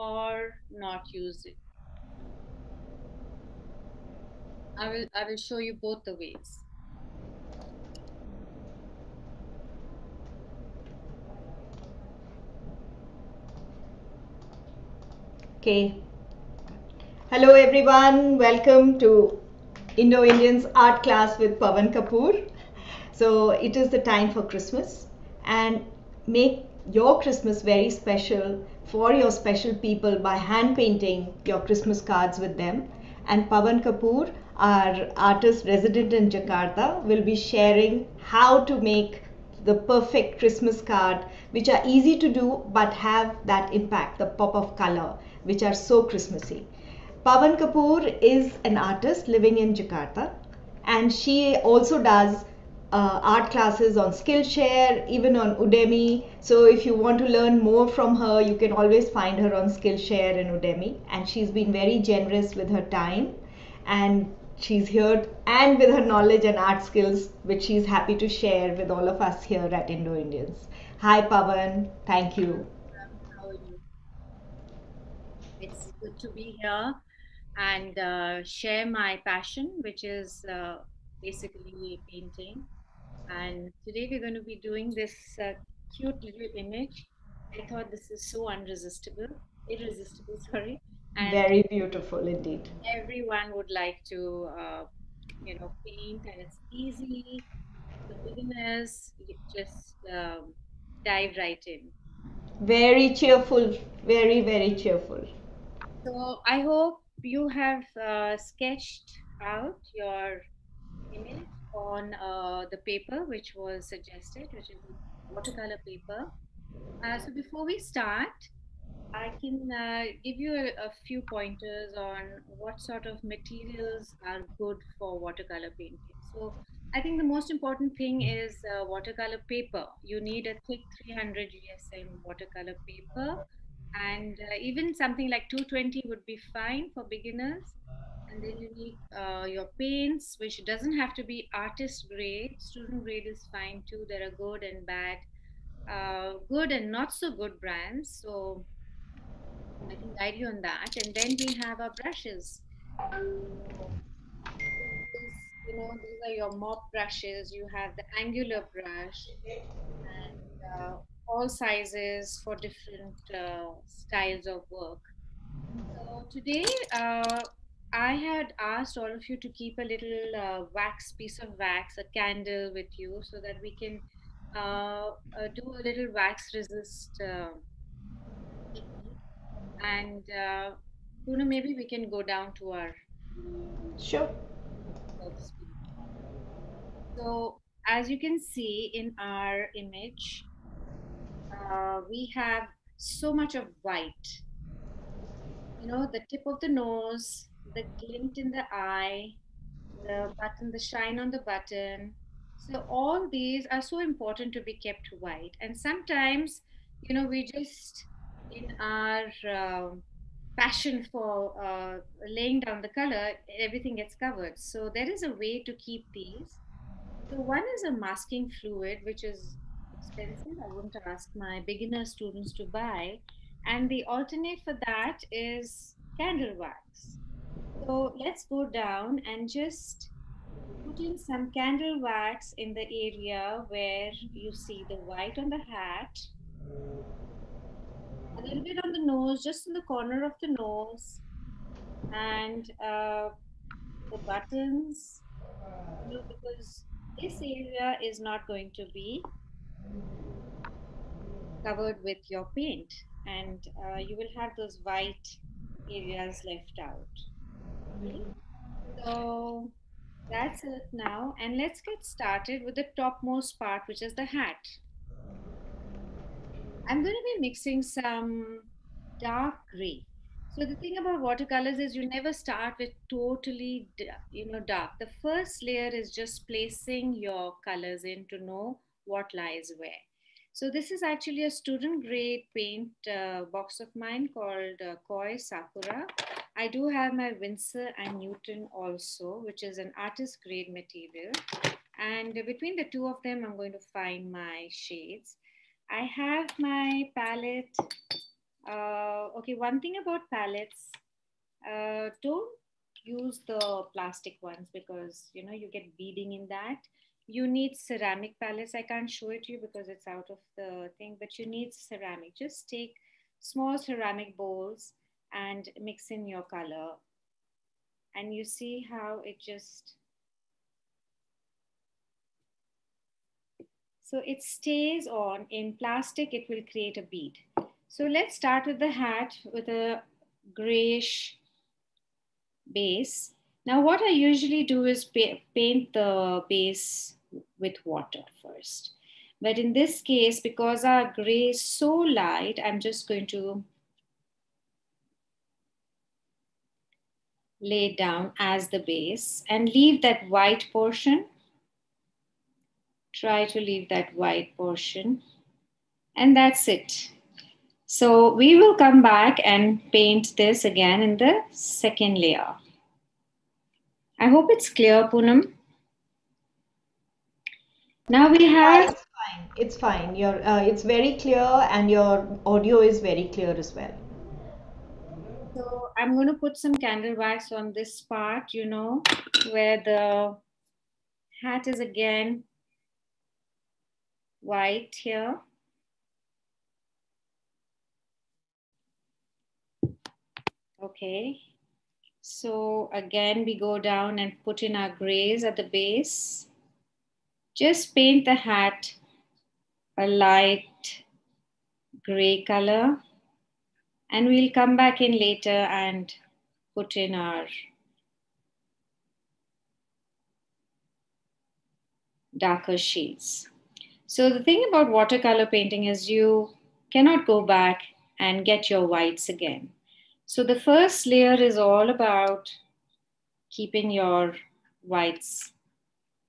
or not use it. I will, I will show you both the ways. Okay. Hello everyone. Welcome to Indo-Indians art class with Pavan Kapoor. So it is the time for Christmas and make your Christmas very special for your special people by hand painting your Christmas cards with them. And Pavan Kapoor, our artist resident in Jakarta, will be sharing how to make the perfect Christmas card, which are easy to do but have that impact, the pop of color, which are so Christmassy. Pavan Kapoor is an artist living in Jakarta and she also does uh, art classes on Skillshare, even on Udemy. So if you want to learn more from her, you can always find her on Skillshare and Udemy. And she's been very generous with her time and she's here and with her knowledge and art skills, which she's happy to share with all of us here at Indo Indians. Hi, Pavan. Thank you. It's good to be here and uh, share my passion, which is uh, basically painting. And today we're going to be doing this uh, cute little image. I thought this is so unresistible, irresistible, sorry. And Very beautiful indeed. everyone would like to, uh, you know, paint, and it's easy. The beginners just um, dive right in. Very cheerful, very, very cheerful. So I hope you have uh, sketched out your image on uh, the paper which was suggested, which is watercolor paper. Uh, so before we start, I can uh, give you a, a few pointers on what sort of materials are good for watercolor painting. So I think the most important thing is uh, watercolor paper. You need a thick 300 GSM watercolor paper and uh, even something like 220 would be fine for beginners and then you need uh, your paints which doesn't have to be artist grade. Student grade is fine too. There are good and bad uh, good and not so good brands. So i can guide you on that. And then we have our brushes. You know these are your mop brushes. You have the angular brush and uh, all sizes for different uh, styles of work. So today, uh, I had asked all of you to keep a little uh, wax piece of wax, a candle with you, so that we can uh, uh, do a little wax resist uh. And uh, Puna, maybe we can go down to our Sure. so. As you can see in our image, uh, we have so much of white. You know, the tip of the nose, the glint in the eye, the button, the shine on the button. So all these are so important to be kept white. And sometimes, you know, we just in our um passion for uh, laying down the color, everything gets covered. So there is a way to keep these. So one is a masking fluid, which is expensive. I wouldn't ask my beginner students to buy. And the alternate for that is candle wax. So let's go down and just put in some candle wax in the area where you see the white on the hat, a little bit on the nose, just in the corner of the nose, and uh, the buttons, because this area is not going to be covered with your paint. And uh, you will have those white areas left out. So that's it now and let's get started with the topmost part which is the hat. I'm going to be mixing some dark gray. So the thing about watercolors is you never start with totally you know dark. The first layer is just placing your colors in to know what lies where. So this is actually a student grade paint uh, box of mine called uh, Koi Sakura. I do have my Winsor and Newton also, which is an artist grade material. And between the two of them, I'm going to find my shades. I have my palette Uh, okay, one thing about palettes, uh, don't use the plastic ones because you know you get beading in that. You need ceramic palettes. I can't show it to you because it's out of the thing, but you need ceramic. Just take small ceramic bowls and mix in your color. And you see how it just So it stays on in plastic, it will create a bead. So let's start with the hat with a grayish base. Now what I usually do is paint the base with water first. But in this case, because our gray is so light, I'm just going to lay down as the base and leave that white portion try to leave that white portion. And that's it. So we will come back and paint this again in the second layer. I hope it's clear, Poonam. Now we have. It's fine. It's fine. Your uh, it's very clear, and your audio is very clear as well. So I'm going to put some candle wax on this part. You know, where the hat is again white here. Okay, so again, we go down and put in our grays at the base. Just paint the hat a light gray color. And we'll come back in later and put in our darker shades. So the thing about watercolor painting is you cannot go back and get your whites again. So the first layer is all about keeping your whites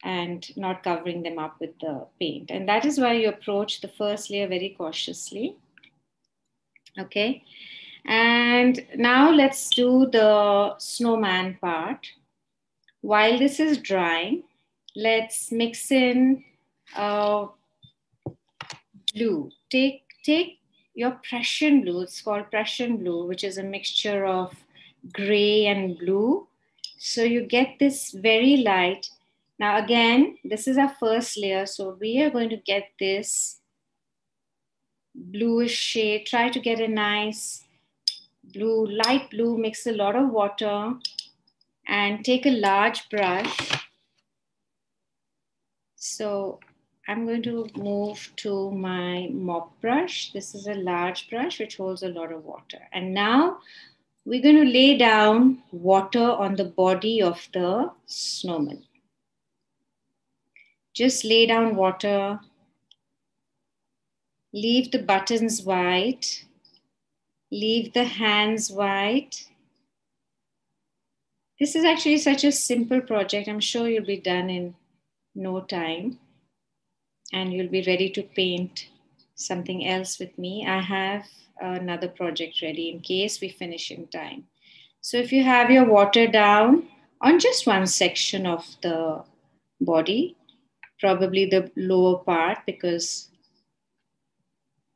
and not covering them up with the paint. And that is why you approach the first layer very cautiously. Okay. And now let's do the snowman part. While this is drying, let's mix in uh, blue. Take, take your Prussian blue, it's called Prussian blue, which is a mixture of gray and blue. So you get this very light. Now again, this is our first layer. So we are going to get this bluish shade. Try to get a nice blue, light blue, mix a lot of water and take a large brush. So I'm going to move to my mop brush. This is a large brush which holds a lot of water. And now we're going to lay down water on the body of the snowman. Just lay down water. Leave the buttons white. Leave the hands white. This is actually such a simple project. I'm sure you'll be done in no time and you'll be ready to paint something else with me. I have another project ready in case we finish in time. So if you have your water down on just one section of the body, probably the lower part, because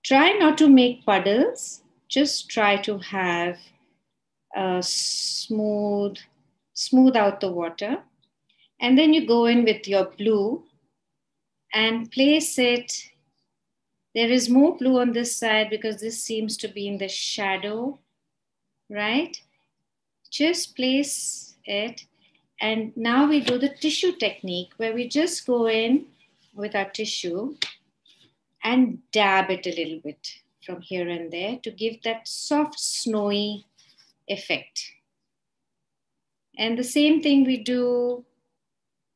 try not to make puddles, just try to have a smooth, smooth out the water. And then you go in with your blue and place it. There is more blue on this side because this seems to be in the shadow, right? Just place it. And now we do the tissue technique where we just go in with our tissue and dab it a little bit from here and there to give that soft, snowy effect. And the same thing we do,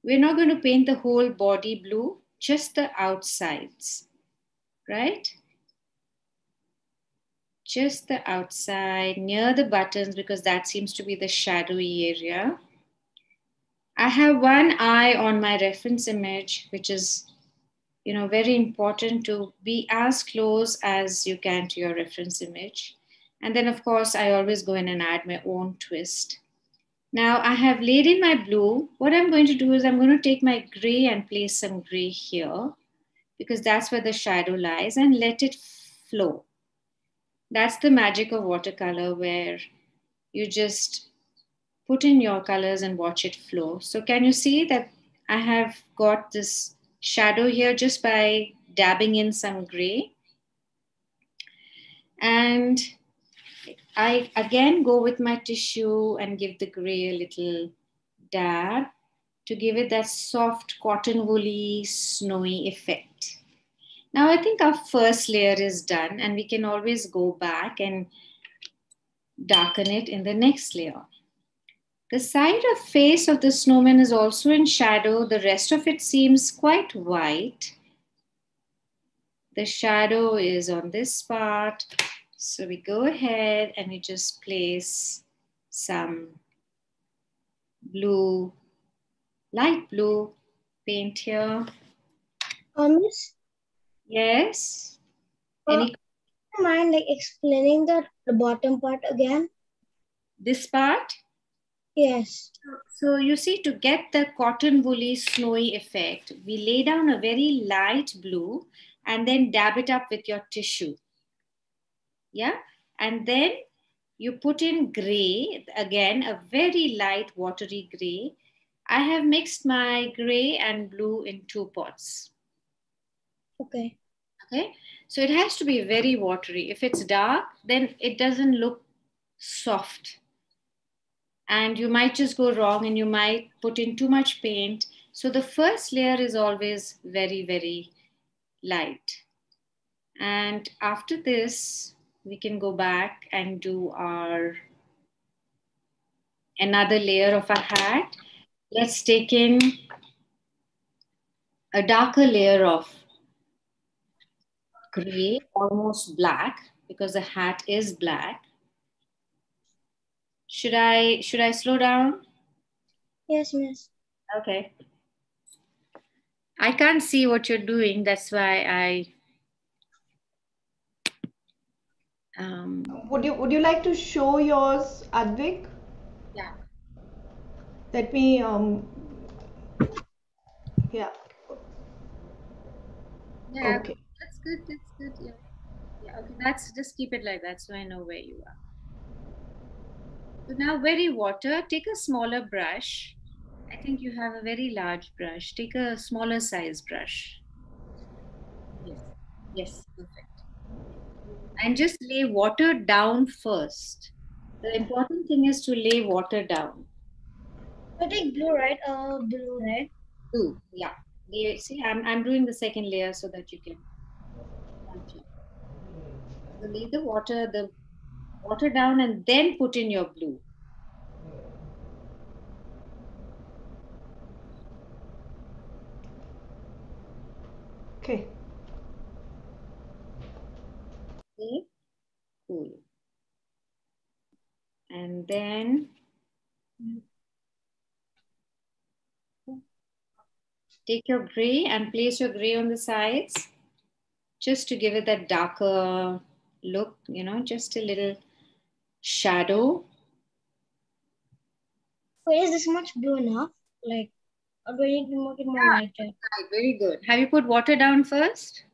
we're not going to paint the whole body blue just the outsides, right? Just the outside near the buttons because that seems to be the shadowy area. I have one eye on my reference image, which is, you know, very important to be as close as you can to your reference image. And then of course, I always go in and add my own twist. Now I have laid in my blue. What I'm going to do is I'm going to take my gray and place some gray here because that's where the shadow lies and let it flow. That's the magic of watercolor where you just put in your colors and watch it flow. So can you see that I have got this shadow here just by dabbing in some gray. And I again go with my tissue and give the gray a little dab to give it that soft cotton woolly snowy effect. Now I think our first layer is done and we can always go back and darken it in the next layer. The side of face of the snowman is also in shadow. The rest of it seems quite white. The shadow is on this part. So we go ahead and we just place some blue, light blue paint here. Um, Yes. uh, Any do you mind like explaining the, the bottom part again? this part? Yes. So you see, to get the cotton woolly snowy effect, we lay down a very light blue and then dab it up with your tissue. Yeah. And then you put in gray, again, a very light watery gray. I have mixed my gray and blue in two pots. Okay. Okay. So it has to be very watery. If it's dark, then it doesn't look soft. And you might just go wrong and you might put in too much paint. So the first layer is always very, very light. And after this, we can go back and do our another layer of a hat. Let's take in a darker layer of gray, almost black, because the hat is black. Should I should I slow down? Yes, miss. Okay. I can't see what you're doing. That's why I. Um, Would you would you like to show yours, Advik? yeah. Let me um yeah. Yeah. Okay. That's good. That's good. Yeah. Yeah. Okay. That's just keep it like that, so I know where you are. So now, very water. Take a smaller brush. I think you have a very large brush. Take a smaller size brush. Yes. Yes. Perfect. And just lay water down first. The important thing is to lay water down. I take blue, right? Uh, blue, right? Two. Yeah. See, I'm, I'm doing the second layer so that you can. So lay the water, the water down, and then put in your blue. Okay. Okay. Cool. And then take your gray and place your gray on the sides just to give it that darker look, you know, just a little shadow. Wait, is this much blue enough? Like, or do I need to make it more Yeah. lighter? Right, very good. Have you put water down first?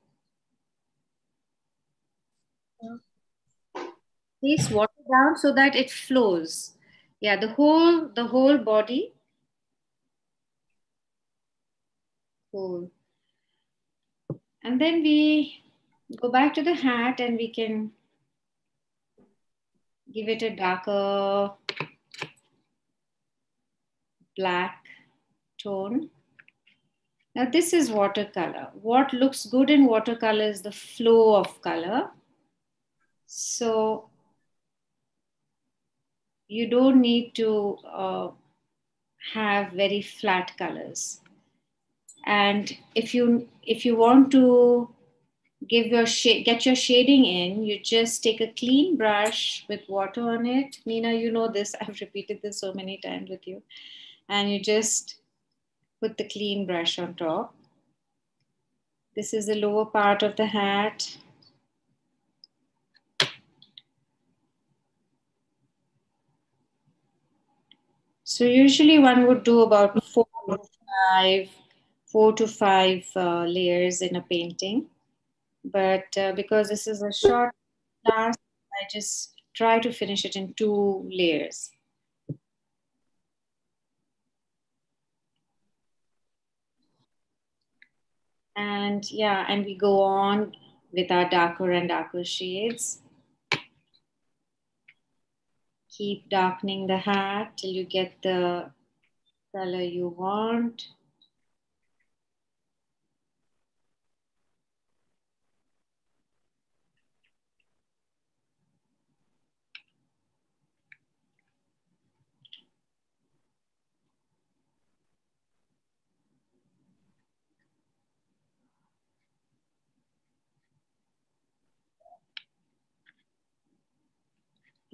Yeah. Place water down so that it flows. Yeah, the whole the whole body. Cool. And then we go back to the hat and we can give it a darker black tone. Now this is watercolor. What looks good in watercolor is the flow of color. So you don't need to uh, have very flat colors. And if you if you want to give your shade get your shading in, you just take a clean brush with water on it. Nina, you know this. I've repeated this so many times with you. And you just put the clean brush on top. This is the lower part of the hat. So usually one would do about four to five, four to five uh, layers in a painting. But uh, because this is a short class, I just try to finish it in two layers. And yeah, and we go on with our darker and darker shades. Keep darkening the hat till you get the color you want.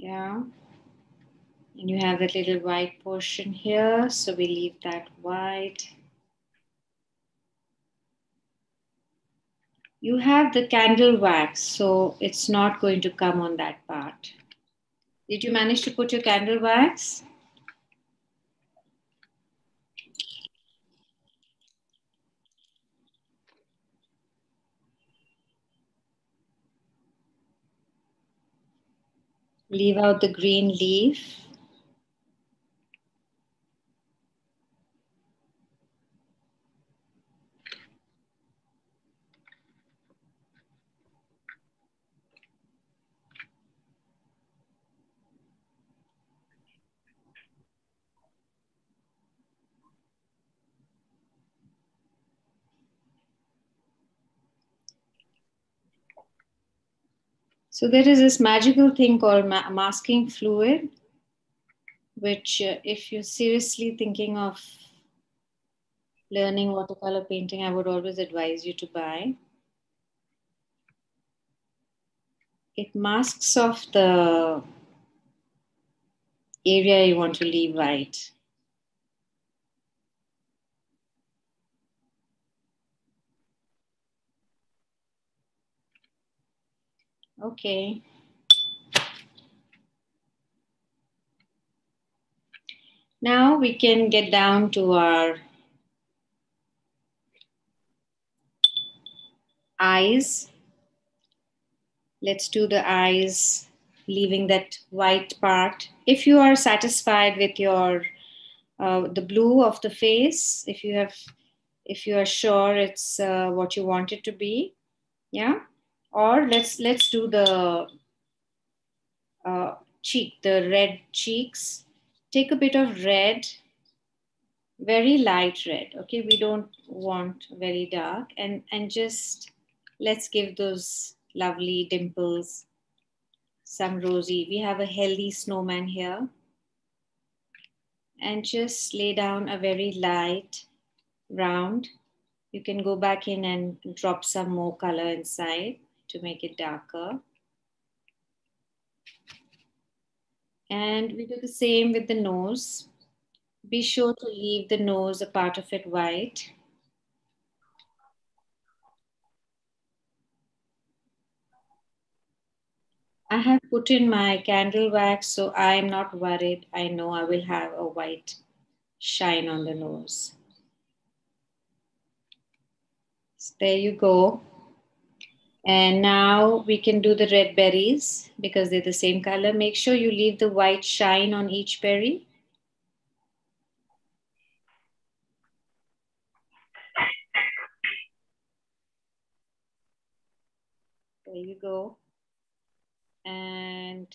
Yeah. And you have a little white portion here, so we leave that white. You have the candle wax, so it's not going to come on that part. Did you manage to put your candle wax? Leave out the green leaf. So there is this magical thing called ma masking fluid, which uh, if you're seriously thinking of learning watercolor painting, I would always advise you to buy. It masks off the area you want to leave white. Okay. Now we can get down to our eyes. Let's do the eyes, leaving that white part. If you are satisfied with your uh, the blue of the face, if you have, if you are sure it's uh, what you want it to be, yeah or let's let's do the uh, cheek the red cheeks. Take a bit of red very light red okay? We don't want very dark. And and just let's give those lovely dimples some rosy. We have a healthy snowman here. And just lay down a very light round. You can go back in and drop some more color inside to make it darker. And we do the same with the nose. Be sure to leave the nose, a part of it white. I have put in my candle wax, so I'm not worried. I know I will have a white shine on the nose. So there you go. And now we can do the red berries because they're the same color. Make sure you leave the white shine on each berry. There you go. And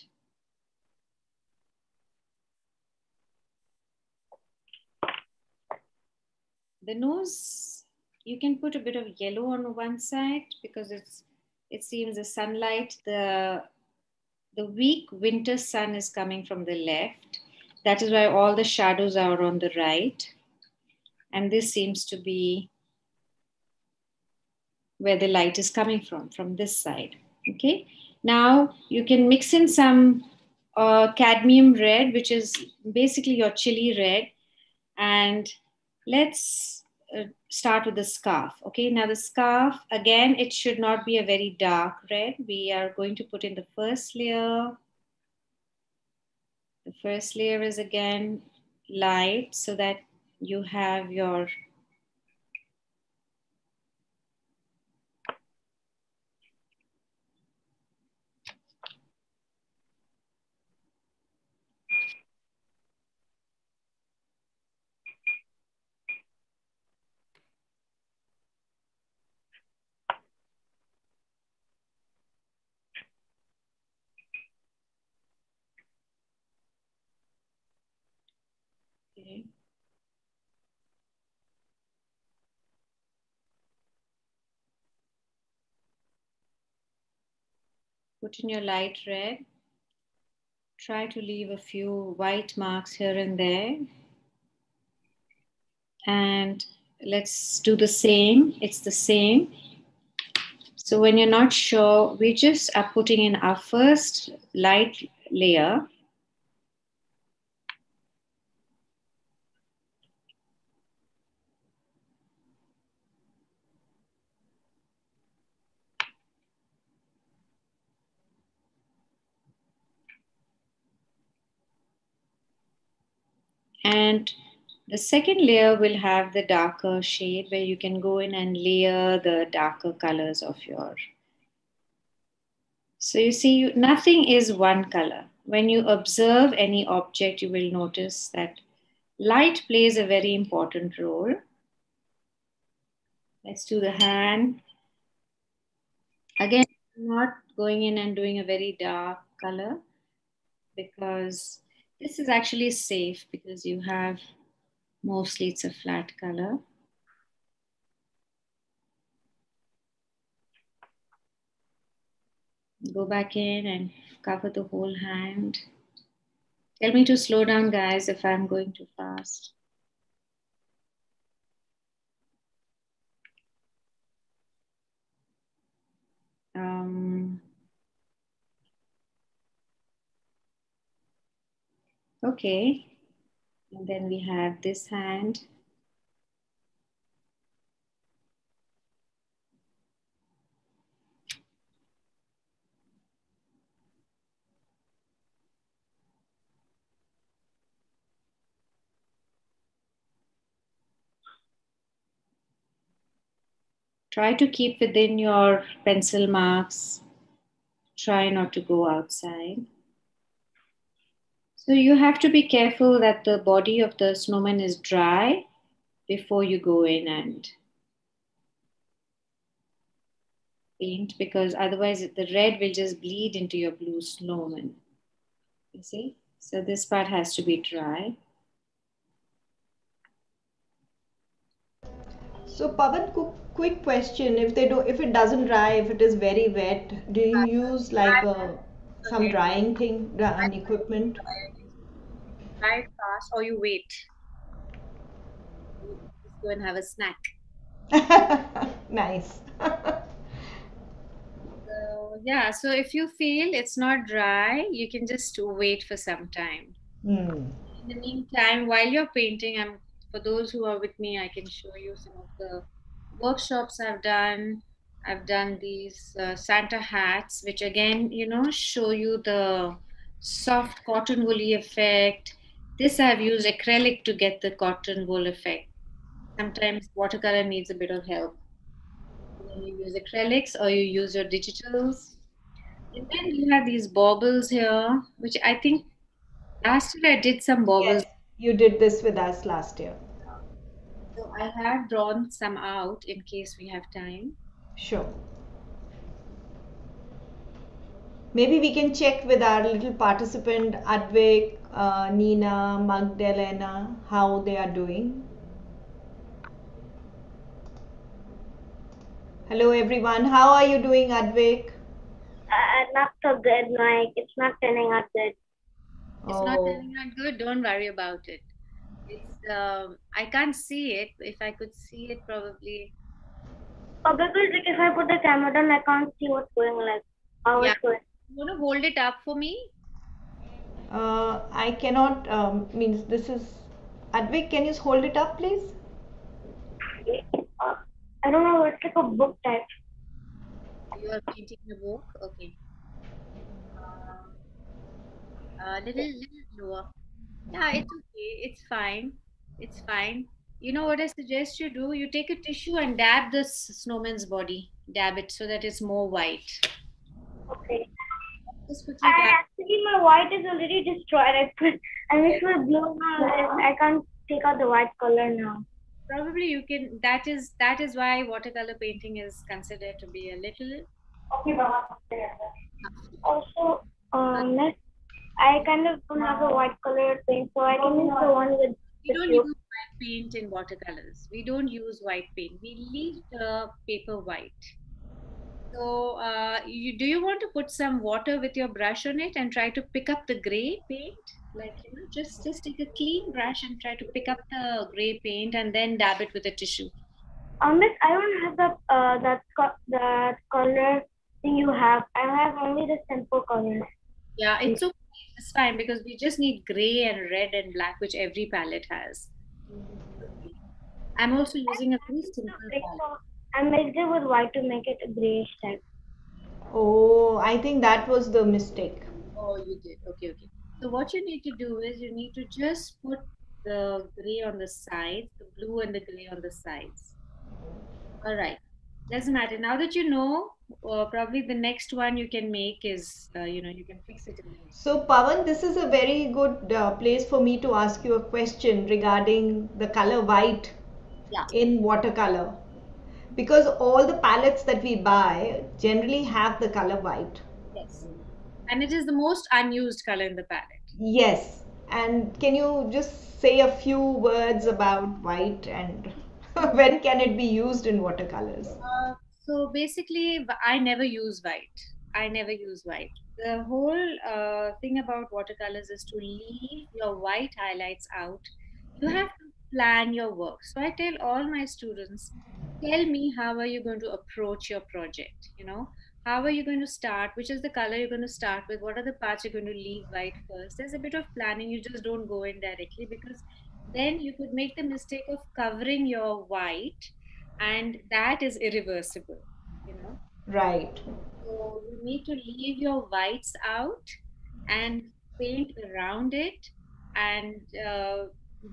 the nose, you can put a bit of yellow on one side because it's it seems the sunlight, the, the weak winter sun is coming from the left. That is why all the shadows are on the right. And this seems to be where the light is coming from, from this side. Okay. Now you can mix in some uh, cadmium red, which is basically your chili red. And let's Uh, start with the scarf. Okay, now the scarf, again, it should not be a very dark red. We are going to put in the first layer. The first layer is again light so that you have your Put in your light red. Try to leave a few white marks here and there. And let's do the same. It's the same. So when you're not sure, we just are putting in our first light layer. And the second layer will have the darker shade where you can go in and layer the darker colors of your. So you see, you, nothing is one color. When you observe any object, you will notice that light plays a very important role. Let's do the hand. Again, not going in and doing a very dark color because this is actually safe because you have Mostly it's a flat color. Go back in and cover the whole hand. Tell me to slow down, guys, if I'm going too fast. Um, okay. And then we have this hand. Try to keep within your pencil marks. Try not to go outside. So you have to be careful that the body of the snowman is dry before you go in and paint because otherwise the red will just bleed into your blue snowman. You see? So this part has to be dry. So Pavan, quick question: If they do, if it doesn't dry, if it is very wet, do you use like a, some drying thing, an equipment? Fast or you wait. You just go and have a snack. nice. so, yeah, so if you feel it's not dry, you can just wait for some time. Mm. In the meantime, while you're painting, I'm for those who are with me, I can show you some of the workshops I've done. I've done these uh, Santa hats, which again, you know, show you the soft cotton woolly effect this I've used acrylic to get the cotton wool effect. Sometimes watercolor needs a bit of help. When you use acrylics or you use your digitals. And then you have these baubles here, which I think last year I did some baubles. Yes, you did this with us last year. So I have drawn some out in case we have time. Sure. Maybe we can check with our little participant Advik uh, Nina, Magdalena, how they are doing. Hello everyone, how are you doing Advik? Uh, not so good, Mike. It's not turning out good. It's oh. not turning out good. Don't worry about it. It's um, I can't see it. If I could see it, probably. Oh, because like, if I put the camera down, I can't see what's going like how yeah. it's going. You want to hold it up for me? Uh, I cannot, um, means this is, Advik, can you hold it up, please? Uh, I don't know, it's like a book type. You are painting the book? Okay. Uh, little, little lower. Yeah, it's okay. It's fine. It's fine. You know what I suggest you do? You take a tissue and dab the snowman's body. Dab it so that it's more white. Okay. I actually my white is already destroyed. I put I mixed with blue now. I can't take out the white color now. Probably you can. That is that is why watercolor painting is considered to be a little. Okay, Baba. Also, um, I kind of don't have a white color paint, so I can use the one with. we don't use white paint in watercolors. We don't use white paint. We leave the paper white. So, uh, you, do you want to put some water with your brush on it and try to pick up the gray paint? Like, you know, just just take a clean brush and try to pick up the gray paint and then dab it with a tissue. Miss, I don't have the uh that co- that color thing you have. I have only the simple colors. Yeah, it's okay. It's fine because we just need gray and red and black, which every palette has. I'm also using a very simple palette. I mixed it with white to make it a grayish type. Oh, I think that was the mistake. Oh, you did. Okay, okay. So what you need to do is you need to just put the gray on the sides, the blue and the gray on the sides. All right. Doesn't matter. Now that you know, uh, probably the next one you can make is, uh, you know, you can fix it in So, Pavan, this is a very good uh, place for me to ask you a question regarding the color white Yeah. in watercolor. Because all the palettes that we buy generally have the color white. Yes. And it is the most unused color in the palette. Yes. And can you just say a few words about white and when can it be used in watercolors? Uh, so basically, I never use white. I never use white. The whole uh, thing about watercolors is to leave your white highlights out. You have to plan your work. So I tell all my students, tell me how are you going to approach your project? You know, how are you going to start? Which is the color you're going to start with? What are the parts you're going to leave white first? There's a bit of planning. You just don't go in directly because then you could make the mistake of covering your white and that is irreversible you know Right. so you need to leave your whites out and paint around it and uh,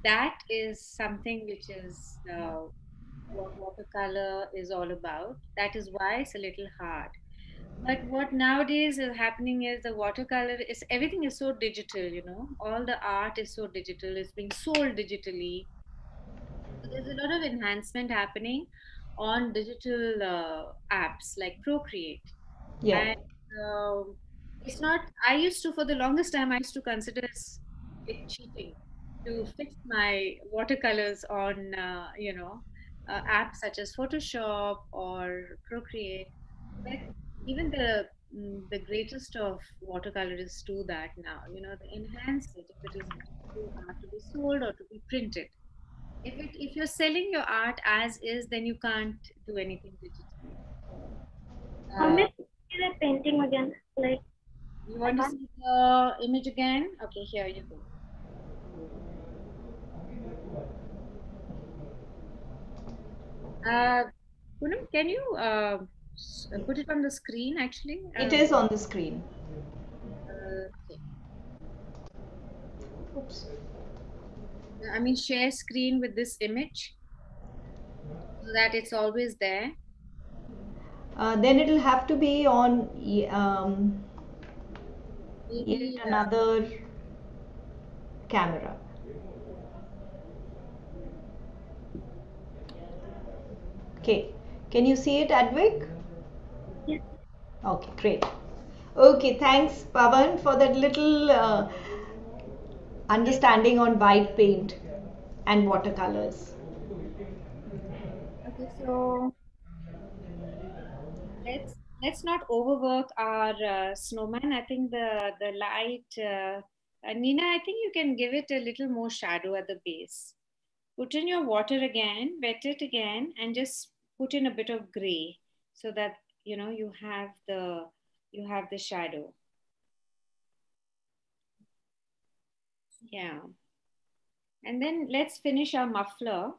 that is something which is uh, what watercolor is all about. That is why it's a little hard. But what nowadays is happening is the watercolor is everything is so digital you know. All the art is so digital. It's being sold digitally. So there's a lot of enhancement happening on digital uh, apps like procreate. Yeah. and um, it's not i used to for the longest time i used to consider it cheating to fix my watercolors on uh, you know uh, apps such as photoshop or procreate. But even the mm, the greatest of watercolorists do that now. You know they enhance it if it is to, to be sold or to be printed. If it if you're selling your art as is then you can't do anything digitally. Uh, see the painting again. Like, you want to see the image again? Okay here you go uh Poonam, can you uh, uh, put it on the screen actually It Um, on the screen. uh, okay. Oops. I mean, share screen with this image so that it's always there. Uh, then it'll have to be on um, Maybe, yet uh, another camera. Okay, can you see it, Advik? Yes. Okay, great. Okay, thanks, Pavan, for that little uh, understanding on white paint and watercolors. Okay, so let's let's not overwork our uh, snowman. I think the the light, uh, uh, Nina. I think you can give it a little more shadow at the base. Put in your water again, wet it again, and just put in a bit of gray so that you know you have the you have the shadow. Yeah. And then let's finish our muffler.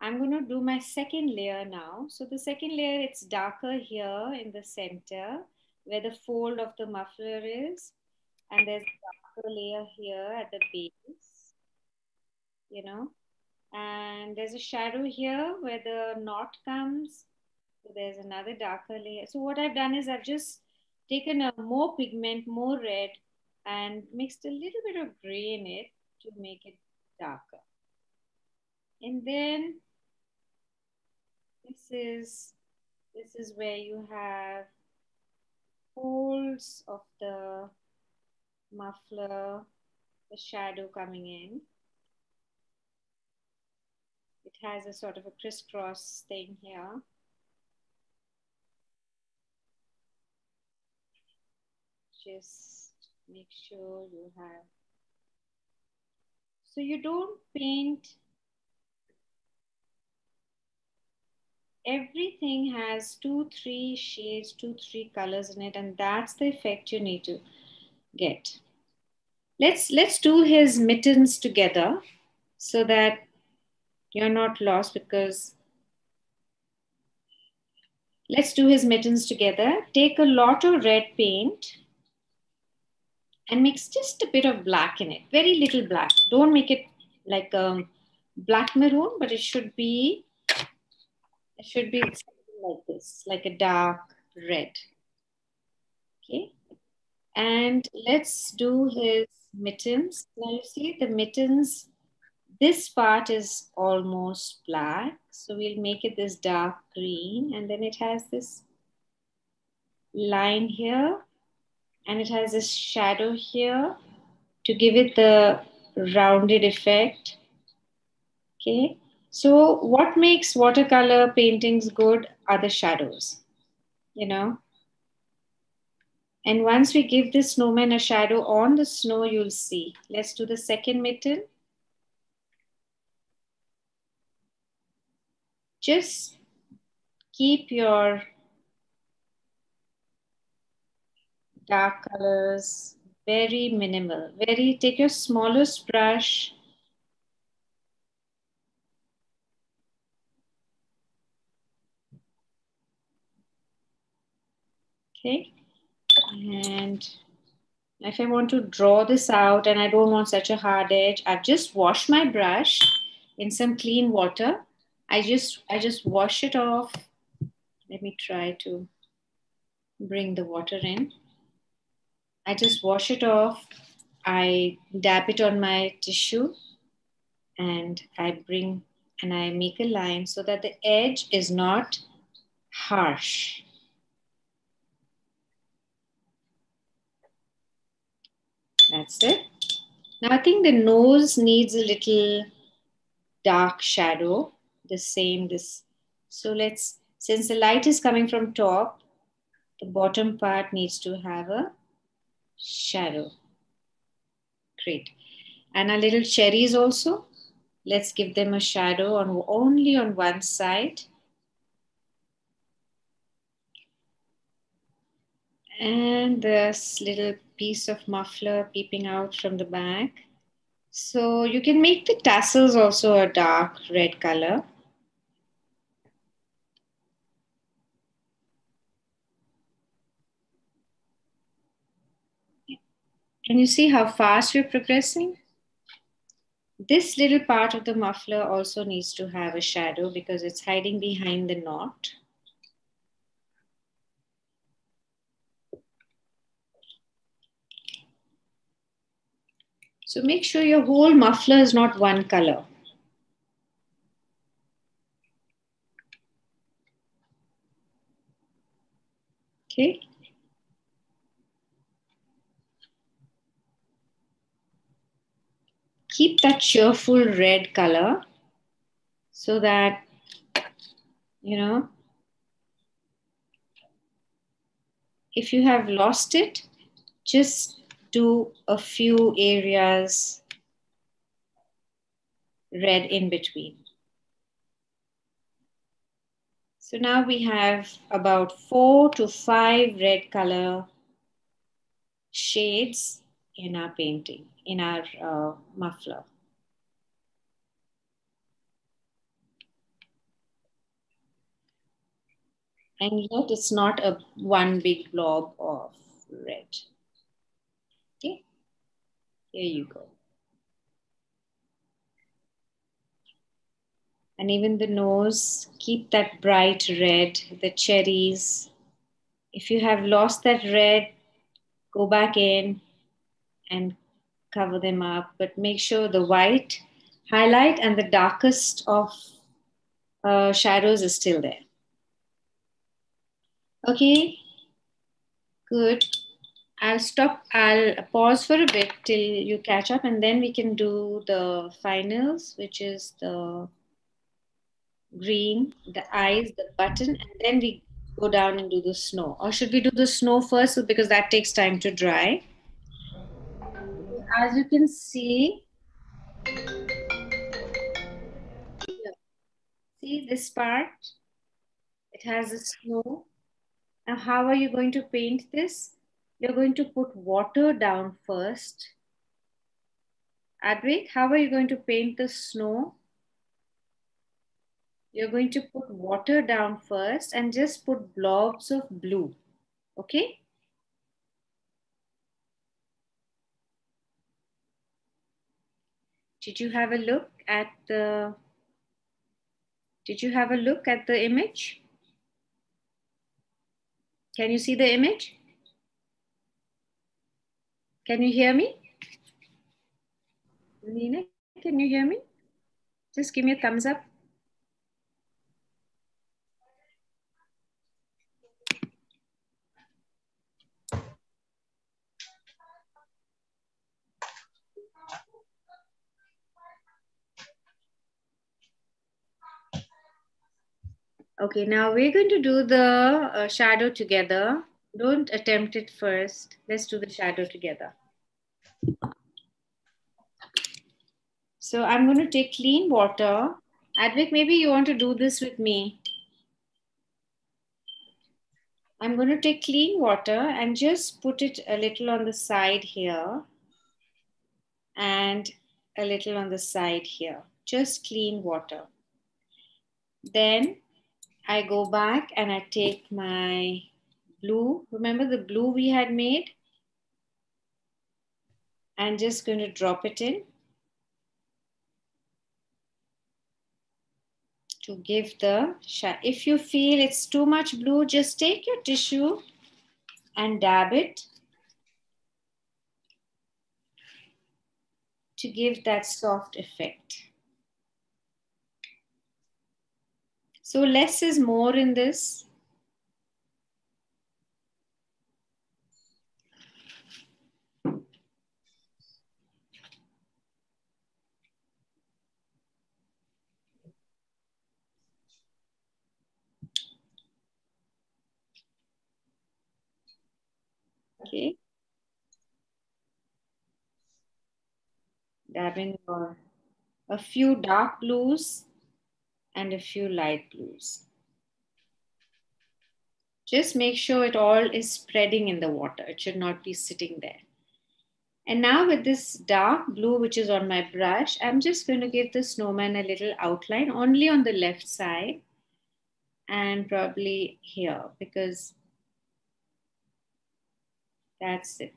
I'm going to do my second layer now. So the second layer, it's darker here in the center where the fold of the muffler is. And there's a darker layer here at the base, you know. And there's a shadow here where the knot comes. So there's another darker layer. So what I've done is I've just taken a more pigment, more red, and mixed a little bit of gray in it to make it darker. And then this is this is where you have folds of the muffler, the shadow coming in. It has a sort of a crisscross thing here. Just make sure you have. So you don't paint everything has two, three shades, two, three colors in it, and that's the effect you need to get. Let's let's do his mittens together so that you're not lost because let's do his mittens together. Take a lot of red paint and mix just a bit of black in it, very little black. Don't make it like a black maroon, but it should be it should be like this, like a dark red. Okay. And let's do his mittens. Now you see the mittens, this part is almost black. So we'll make it this dark green. And then it has this line here. And it has this shadow here to give it the rounded effect. Okay. So what makes watercolor paintings good are the shadows, you know. And once we give the snowman a shadow on the snow, you'll see. Let's do the second mitten. Just keep your dark colors very minimal. Very, take your smallest brush Okay. And if I want to draw this out and I don't want such a hard edge, I've just washed my brush in some clean water. I just, I just wash it off. Let me try to bring the water in. I just wash it off. I dab it on my tissue and I bring and I make a line so that the edge is not harsh. That's it. Now I think the nose needs a little dark shadow, the same this. So let's, since the light is coming from top, the bottom part needs to have a shadow. Great. And our little cherries also, let's give them a shadow on only on one side. And this little piece of muffler peeping out from the back. So you can make the tassels also a dark red color. Can you see how fast we're progressing? This little part of the muffler also needs to have a shadow because it's hiding behind the knot. So make sure your whole muffler is not one color. Okay. Keep that cheerful red color so that, you know, if you have lost it, just do a few areas red in between. So now we have about four to five red color shades in our painting, in our uh, muffler. And yet it's not a one big blob of red. Okay, here you go. And even the nose, keep that bright red, the cherries. If you have lost that red, go back in and cover them up, but make sure the white highlight and the darkest of uh, shadows is still there. Okay, good. I'll stop, I'll pause for a bit till you catch up and then we can do the finals, which is the green, the eyes, the button, and then we go down and do the snow. Or should we do the snow first because that takes time to dry? As you can see, see this part? It has a snow. Now, how are you going to paint this? You're going to put water down first. Advik, how are you going to paint the snow? You're going to put water down first and just put blobs of blue. Okay? Did you have a look at the, did you have a look at the image? Can you see the image? Can you hear me? Nina, can you hear me? Just give me a thumbs up. Okay, now we're going to do the uh, shadow together. Don't attempt it first. Let's do the shadow together. So I'm going to take clean water. Advik, maybe you want to do this with me. I'm going to take clean water and just put it a little on the side here and a little on the side here. Just clean water. Then I go back and I take my blue. Remember the blue we had made? I'm just going to drop it in to give the shine. If you feel it's too much blue, just take your tissue and dab it to give that soft effect. So less is more in this. Okay. Dabbing uh, a few dark blues and a few light blues. Just make sure it all is spreading in the water. It should not be sitting there. And now with this dark blue, which is on my brush, I'm just going to give the snowman a little outline only on the left side and probably here because that's it.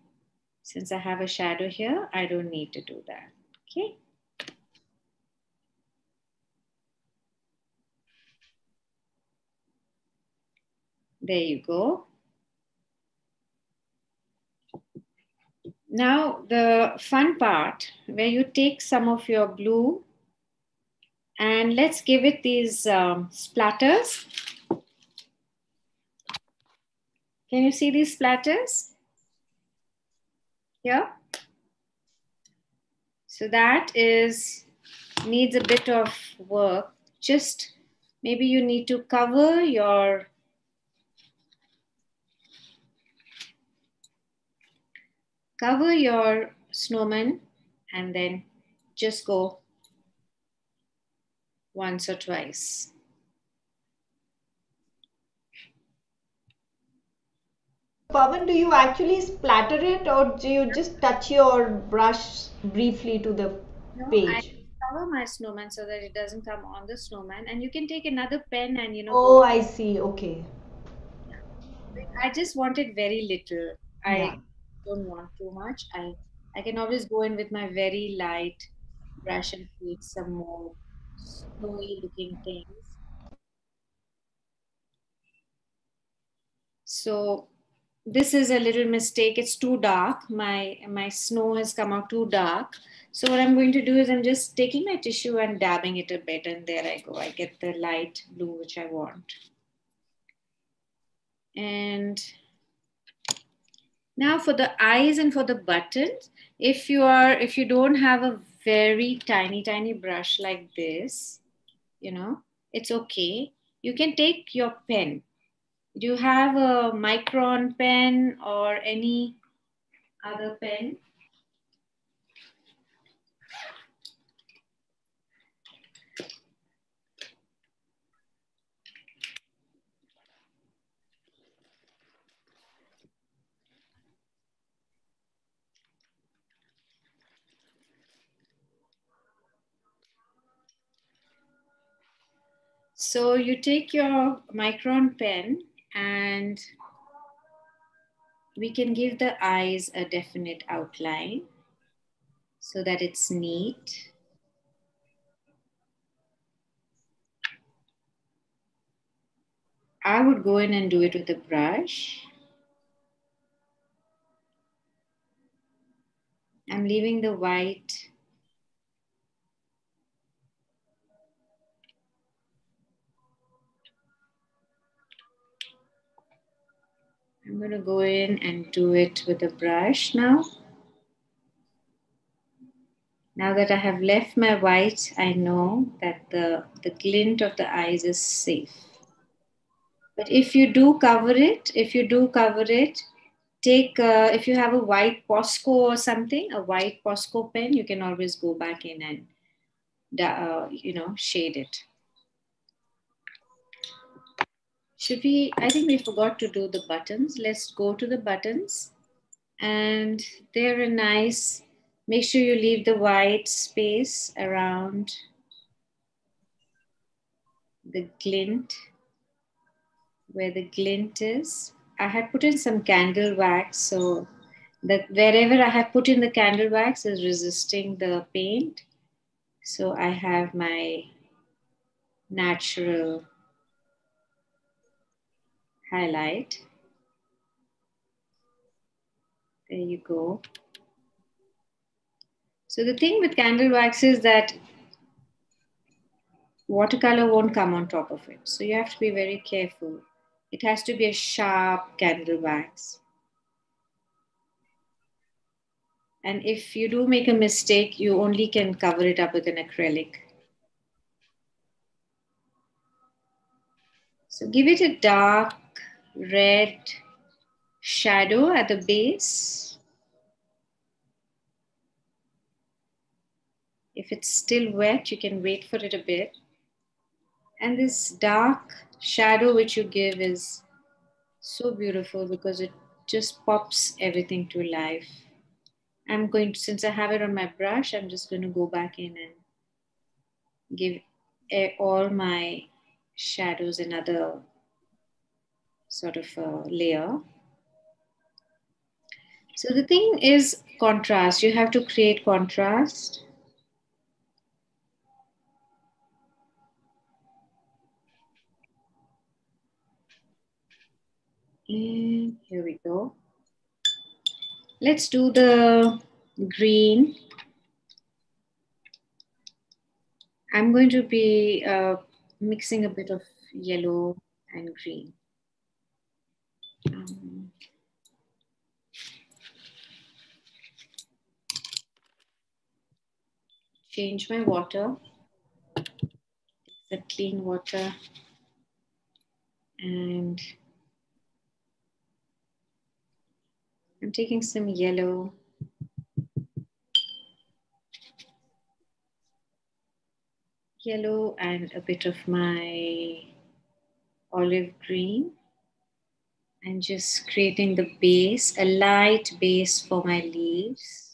Since I have a shadow here, I don't need to do that. Okay. There you go. Now the fun part where you take some of your blue and let's give it these um, splatters. Can you see these splatters? Here. So that is needs a bit of work. Just maybe you need to cover your cover your snowman and then just go once or twice. Pavan, do you actually splatter it or do you just touch your brush briefly to the no, page? I cover my snowman so that it doesn't come on the snowman and you can take another pen and you know. Oh, I see. Okay. I just wanted very little. Yeah. Don't want too much, I, I can always go in with my very light brush and create some more snowy looking things. So this is a little mistake. It's too dark. My, my snow has come out too dark. So what I'm going to do is I'm just taking my tissue and dabbing it a bit and there I go. I get the light blue which I want. And now for the eyes and for the buttons, if you are, if you don't have a very tiny, tiny brush like this, you know, it's okay. You can take your pen. Do you have a micron pen or any other pen? So you take your micron pen and we can give the eyes a definite outline so that it's neat. I would go in and do it with a brush. I'm leaving the white I'm going to go in and do it with a brush now. Now that I have left my white, I know that the, the glint of the eyes is safe. But if you do cover it, if you do cover it, take, uh, if you have a white Posca or something, a white Posca pen, you can always go back in and, uh, you know, shade it. Should we, I think we forgot to do the buttons. Let's go to the buttons. And they're a nice, make sure you leave the white space around the glint, where the glint is. I had put in some candle wax, so that wherever I have put in the candle wax is resisting the paint. So I have my natural highlight. There you go. So the thing with candle wax is that watercolor won't come on top of it. So you have to be very careful. It has to be a sharp candle wax. And if you do make a mistake, you only can cover it up with an acrylic. So give it a dark red shadow at the base. If it's still wet, you can wait for it a bit. And this dark shadow which you give is so beautiful because it just pops everything to life. I'm going to, since I have it on my brush, I'm just going to go back in and give all my shadows another sort of a layer. So the thing is contrast. You have to create contrast. And here we go. Let's do the green. I'm going to be uh, mixing a bit of yellow and green. Um, change my water. the clean water. And I'm taking some yellow. Yellow and a bit of my olive green and just creating the base, a light base for my leaves.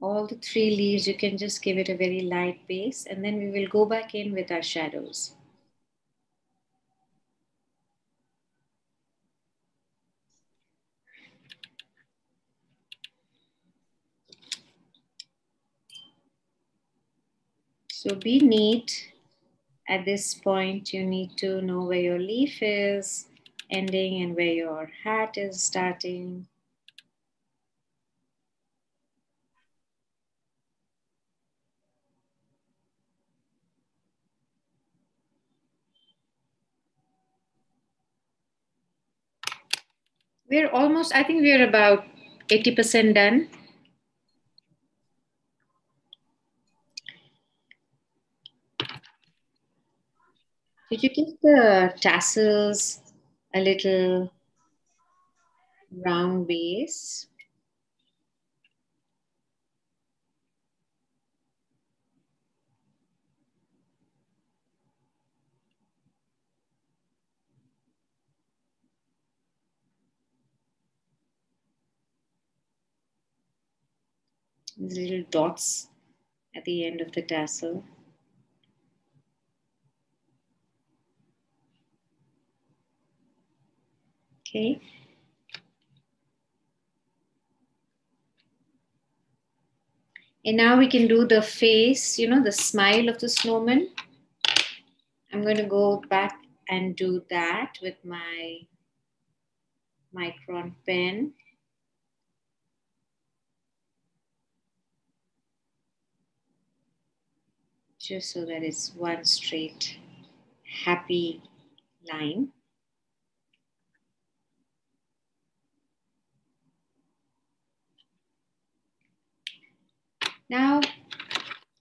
all the three leaves, you can just give it a very light base and then we will go back in with our shadows. So be neat. At this point, you need to know where your leaf is ending and where your hat is starting. We're almost, I think we're about 80% done. Did you give the tassels a little round base? These little dots at the end of the tassel. Okay. And now we can do the face, you know, the smile of the snowman. I'm going to go back and do that with my micron pen. Just so that it's one straight happy line. Now,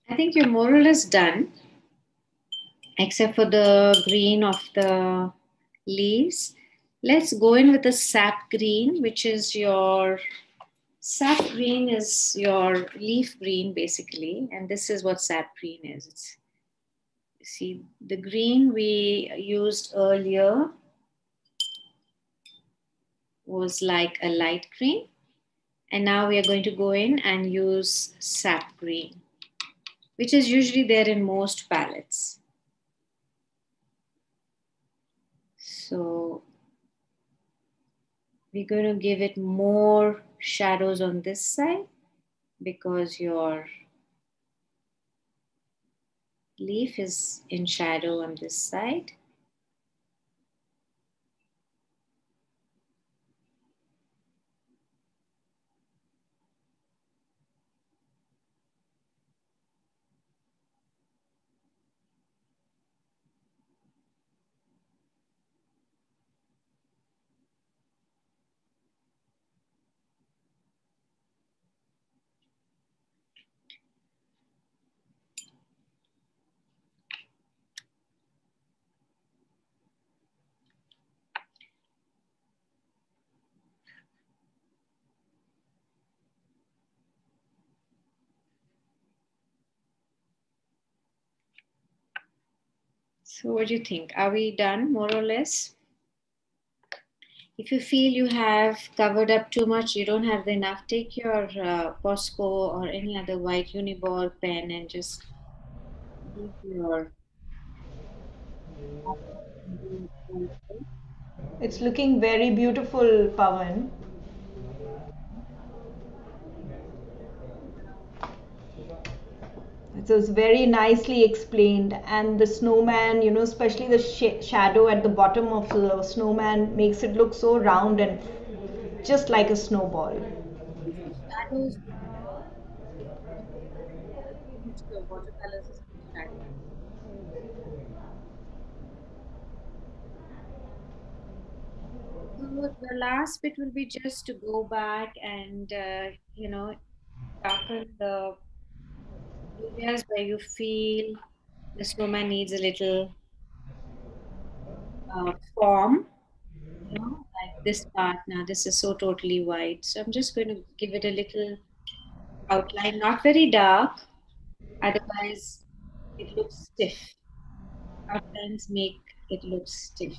I think you're more or less done, except for the green of the leaves. Let's go in with the sap green, which is your, sap green is your leaf green basically, and this is what sap green is. It's, see, the green we used earlier was like a light green and now we are going to go in and use sap green, which is usually there in most palettes. So we're going to give it more shadows on this side because your leaf is in shadow on this side. So what do you think? Are we done more or less? If you feel you have covered up too much, you don't have enough, take your uh, Posca or any other white uniball pen and just your It's looking very beautiful, Pavan. So it's very nicely explained, and the snowman, you know, especially the sh- shadow at the bottom of the snowman makes it look so round and just like a snowball. The last bit will be just to go back and uh, you know darken the areas where you feel the snowman needs a little uh, form. You know, like this part now, this is so totally white. So I'm just going to give it a little outline, not very dark, otherwise it looks stiff. Outlines make it look stiff.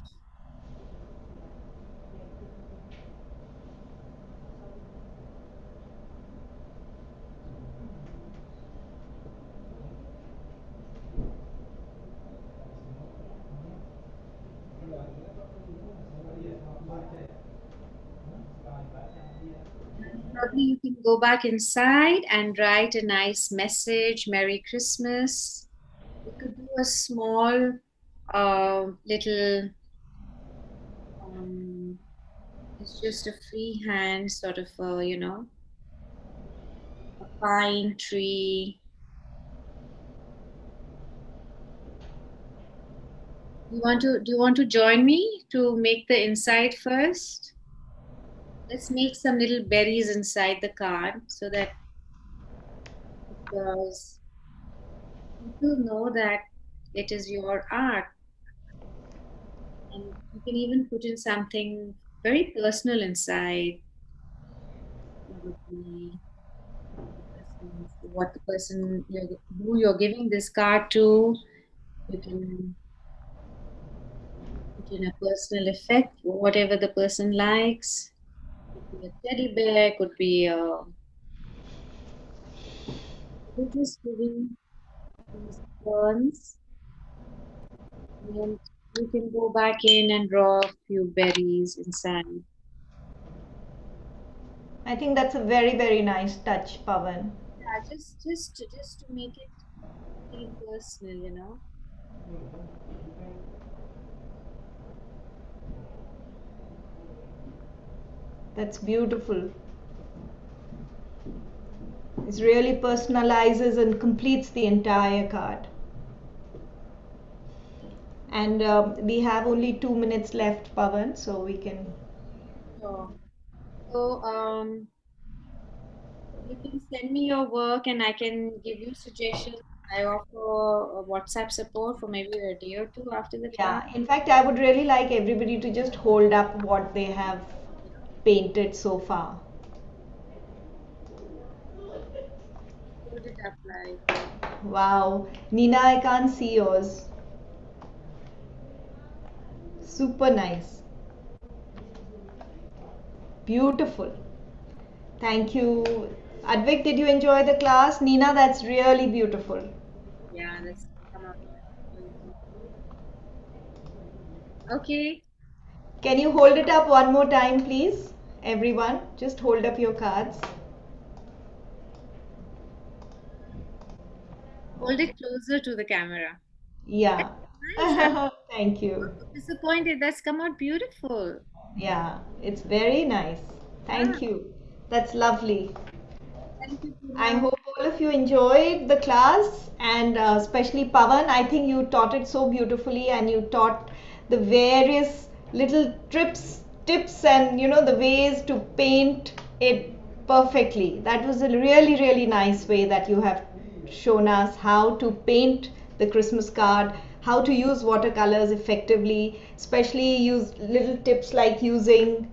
Probably you can go back inside and write a nice message, Merry Christmas. You could do a small uh, little, um, it's just a freehand sort of, uh, you know, a pine tree. You want to, do you want to join me to make the inside first? let's make some little berries inside the card so that because people know that it is your art and you can even put in something very personal inside what the person who you're giving this card to you can put in a personal effect whatever the person likes could be a teddy bear could be um, a just giving these turns and you can go back in and draw a few berries inside. I think that's a very very nice touch, Pavan. Yeah, just just just to make it feel personal, you know. Mm-hmm. That's beautiful. It really personalizes and completes the entire card. And um, we have only two minutes left, Pavan, so we can. So, so um, you can send me your work and I can give you suggestions. I offer WhatsApp support for maybe a day or two after the class. Yeah, in fact, I would really like everybody to just hold up what they have painted so far. Wow, Nina, I can't see yours. Super nice. Beautiful. Thank you. Advik, did you enjoy the class? Nina, that's really beautiful. Yeah, that's Okay. Can you hold it up one more time, please? Everyone, just hold up your cards. Hold it closer to the camera. Yeah. Thank you. disappointed. That's come out beautiful. Yeah, it's very nice. Thank yeah. you. That's lovely. Thank you. I hope all of you enjoyed the class and uh, especially Pavan. I think you taught it so beautifully and you taught the various little trips, tips, and you know the ways to paint it perfectly. That was a really, really nice way that you have shown us how to paint the Christmas card, how to use watercolors effectively, especially use little tips like using